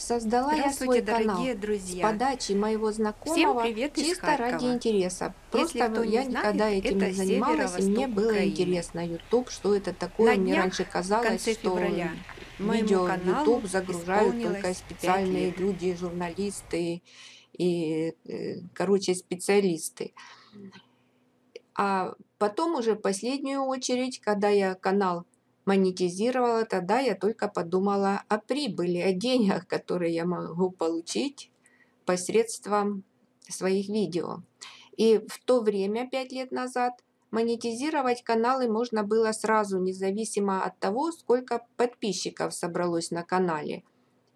Создала я свой канал дорогие с друзья! подачи моего Всем знакомого привет из чисто ради интереса. Если Просто кто я не никогда знает, этим не занималась, и мне было Украины. интересно YouTube, что это такое. На Мне днях, раньше казалось, что февраля, видео YouTube загружают только исполнилось 5 специальные люди, журналисты и, э, короче, специалисты. А потом уже в последнюю очередь, когда я канал монетизировала, тогда я только подумала о прибыли, о деньгах, которые я могу получить посредством своих видео. И в то время, пять лет назад, монетизировать каналы можно было сразу, независимо от того, сколько подписчиков собралось на канале.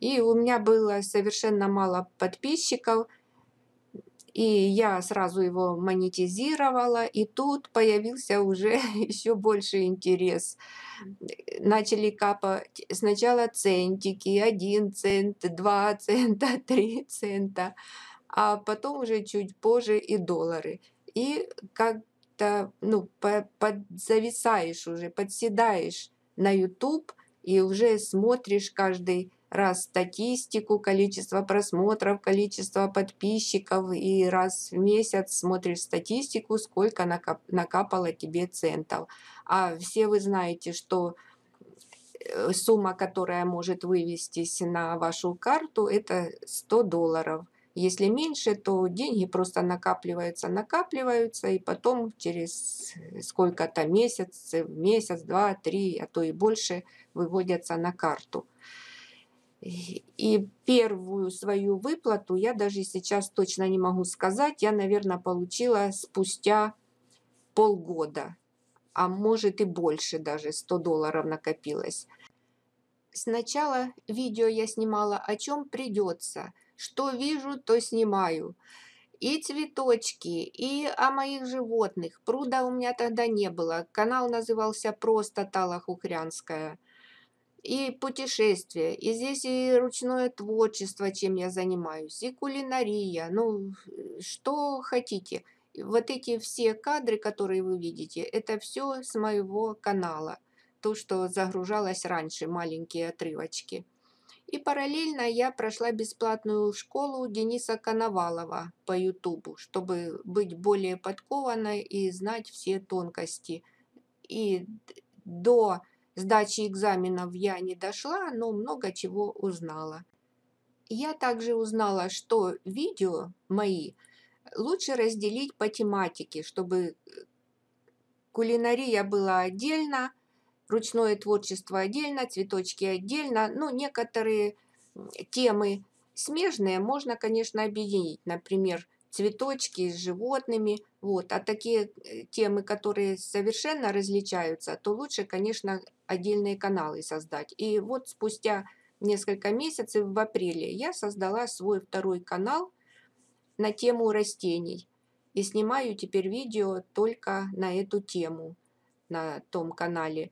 И у меня было совершенно мало подписчиков, и я сразу его монетизировала, и тут появился уже еще больше интерес. Начали капать сначала центики, 1 цент, 2 цента, 3 цента, а потом уже чуть позже и доллары. И как-то ну, по- подзависаешь уже, подседаешь на YouTube и уже смотришь каждый раз статистику, количество просмотров, количество подписчиков, и раз в месяц смотришь статистику, сколько накап- накапало тебе центов. А все вы знаете, что э, сумма, которая может вывестись на вашу карту, это 100 долларов. Если меньше, то деньги просто накапливаются, накапливаются, и потом через сколько-то месяцев, месяц, два, три, а то и больше выводятся на карту. И первую свою выплату я даже сейчас точно не могу сказать, я, наверное, получила спустя полгода, а может и больше даже, 100 долларов накопилось. Сначала видео я снимала о чем придется, что вижу, то снимаю. И цветочки, и о моих животных. Пруда у меня тогда не было. Канал назывался просто Тала Хухрянская. И путешествия, и здесь и ручное творчество, чем я занимаюсь, и кулинария, ну, э, что хотите. Вот эти все кадры, которые вы видите, это все с моего канала. То, что загружалось раньше, маленькие отрывочки. И параллельно я прошла бесплатную школу Дениса Коновалова по Ютубу, чтобы быть более подкованной и знать все тонкости. И до сдачи экзаменов я не дошла, но много чего узнала. Я также узнала, что видео мои лучше разделить по тематике, чтобы кулинария была отдельно, ручное творчество отдельно, цветочки отдельно. Ну, некоторые темы смежные можно, конечно, объединить. Например, цветочки с животными. Вот. А такие э, темы, которые совершенно различаются, то лучше, конечно, отдельные каналы создать. И вот спустя несколько месяцев, в апреле, я создала свой второй канал на тему растений. И снимаю теперь видео только на эту тему на том канале.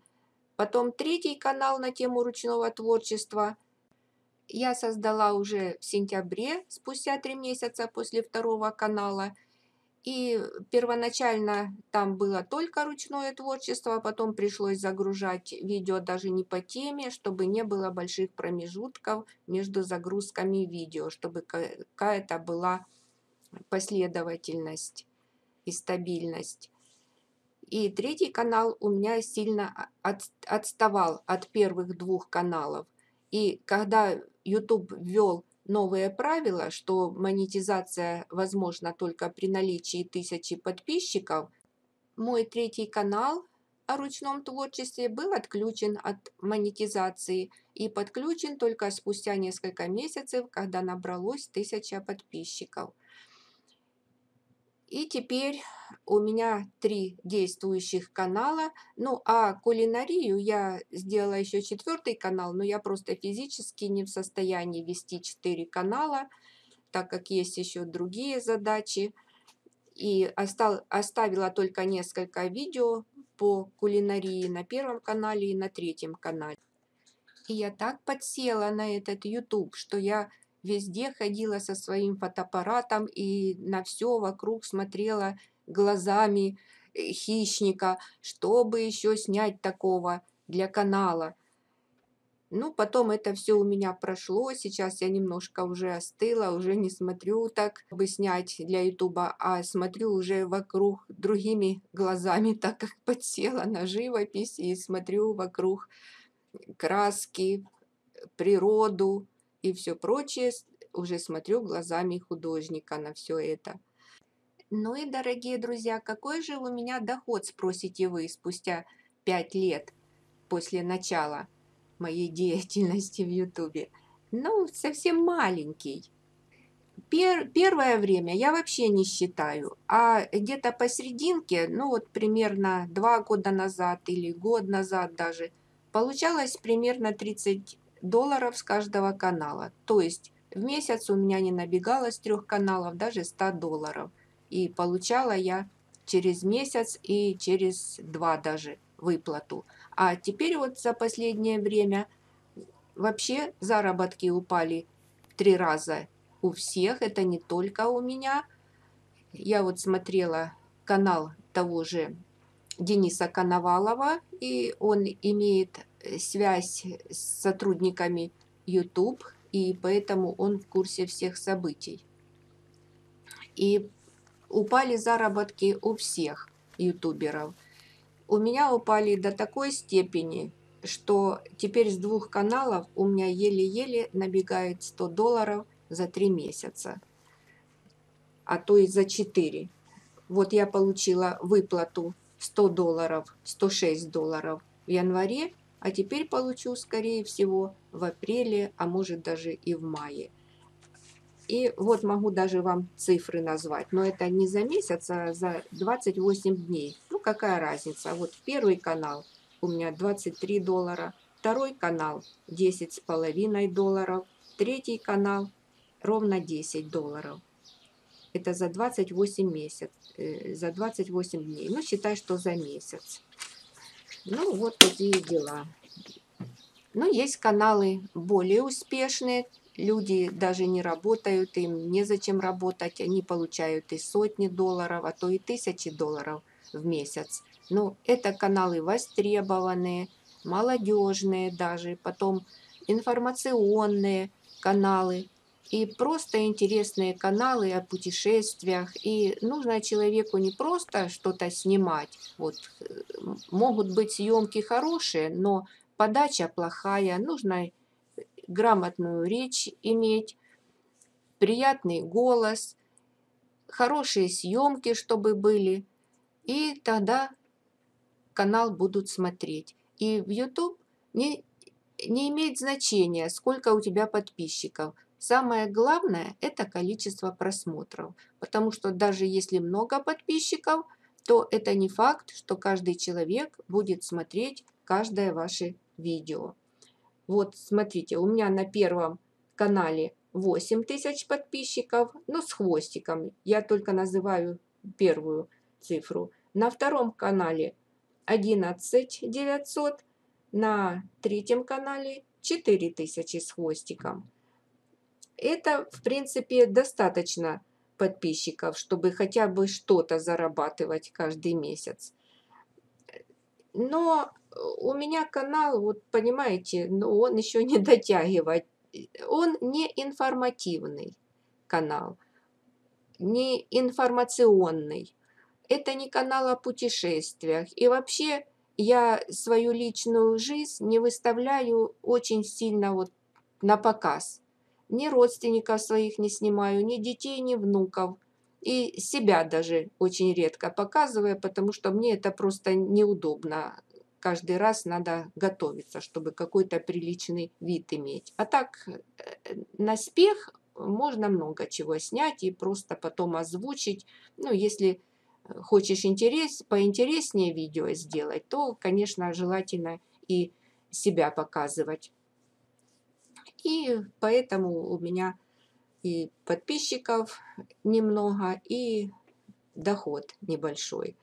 Потом третий канал на тему ручного творчества я создала уже в сентябре, спустя три месяца после второго канала. И первоначально там было только ручное творчество, а потом пришлось загружать видео даже не по теме, чтобы не было больших промежутков между загрузками видео, чтобы ка- какая-то была последовательность и стабильность. И третий канал у меня сильно от- отставал от первых двух каналов. И когда YouTube ввел новые правила, что монетизация возможна только при наличии тысячи подписчиков, мой третий канал о ручном творчестве был отключен от монетизации и подключен только спустя несколько месяцев, когда набралось тысяча подписчиков. И теперь у меня три действующих канала. Ну, а кулинарию я сделала еще четвертый канал, но я просто физически не в состоянии вести четыре канала, так как есть еще другие задачи. И остал, оставила только несколько видео по кулинарии на первом канале и на третьем канале. И я так подсела на этот YouTube, что я везде ходила со своим фотоаппаратом и на все вокруг смотрела глазами э, хищника, чтобы еще снять такого для канала. Ну, потом это все у меня прошло, сейчас я немножко уже остыла, уже не смотрю так, бы снять для ютуба, а смотрю уже вокруг другими глазами, так как подсела на живопись и смотрю вокруг краски, природу и все прочее, уже смотрю глазами художника на все это. Ну и, дорогие друзья, какой же у меня доход, спросите вы, спустя пять лет после начала моей деятельности в Ютубе? Ну, совсем маленький. Пер, первое время я вообще не считаю, а где-то посерединке, ну вот примерно два года назад или год назад даже, получалось примерно 30 долларов с каждого канала. То есть в месяц у меня не набегало с трех каналов даже 100 долларов. И получала я через месяц и через два даже выплату. А теперь вот за последнее время вообще заработки упали в три раза у всех, это не только у меня. Я вот смотрела канал того же Дениса Коновалова, и он имеет связь с сотрудниками YouTube, и поэтому он в курсе всех событий. И упали заработки у всех ютуберов – у меня упали до такой степени, что теперь с двух каналов у меня еле-еле набегает 100 долларов за 3 месяца, а то и за 4. Вот я получила выплату 100 долларов, 106 долларов в январе, а теперь получу, скорее всего, в апреле, а может даже и в мае. И вот могу даже вам цифры назвать, но это не за месяц, а за 28 дней какая разница? Вот первый канал у меня 23 доллара, второй канал 10 с половиной долларов, третий канал ровно 10 долларов. Это за 28 месяц, э, за 28 дней. Ну, считай, что за месяц. Ну, вот такие дела. Но есть каналы более успешные. Люди даже не работают, им незачем работать. Они получают и сотни долларов, а то и тысячи долларов в месяц. Но это каналы востребованные, молодежные даже, потом информационные каналы и просто интересные каналы о путешествиях. И нужно человеку не просто что-то снимать. Вот, э, могут быть съемки хорошие, но подача плохая. Нужно грамотную речь иметь, приятный голос, хорошие съемки, чтобы были. И тогда канал будут смотреть. И в YouTube не, не имеет значения, сколько у тебя подписчиков. Самое главное – это количество просмотров. Потому что даже если много подписчиков, то это не факт, что каждый человек будет смотреть каждое ваше видео. Вот смотрите, у меня на первом канале 8 тысяч подписчиков, но с хвостиком. Я только называю первую цифру. На втором канале 11 900, на третьем канале 4000 с хвостиком. Это, в принципе, достаточно подписчиков, чтобы хотя бы что-то зарабатывать каждый месяц. Но у меня канал, вот понимаете, ну, он еще не дотягивает. Он не информативный канал, не информационный это не канал о путешествиях. И вообще я свою личную жизнь не выставляю очень сильно вот на показ. Ни родственников своих не снимаю, ни детей, ни внуков. И себя даже очень редко показываю, потому что мне это просто неудобно. Каждый раз надо готовиться, чтобы какой-то приличный вид иметь. А так, э, на спех можно много чего снять и просто потом озвучить. Ну, если хочешь интерес, поинтереснее видео сделать, то, конечно, желательно и себя показывать. И поэтому у меня и подписчиков немного, и доход небольшой.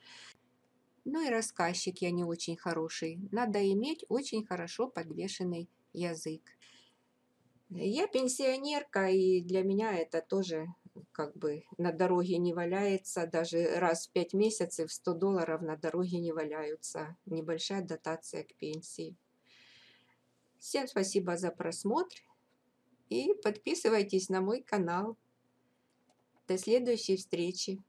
Ну и рассказчик я не очень хороший. Надо иметь очень хорошо подвешенный язык. Я пенсионерка, и для меня это тоже как бы на дороге не валяется, даже раз в пять месяцев 100 долларов на дороге не валяются. Небольшая дотация к пенсии. Всем спасибо за просмотр и подписывайтесь на мой канал. До следующей встречи.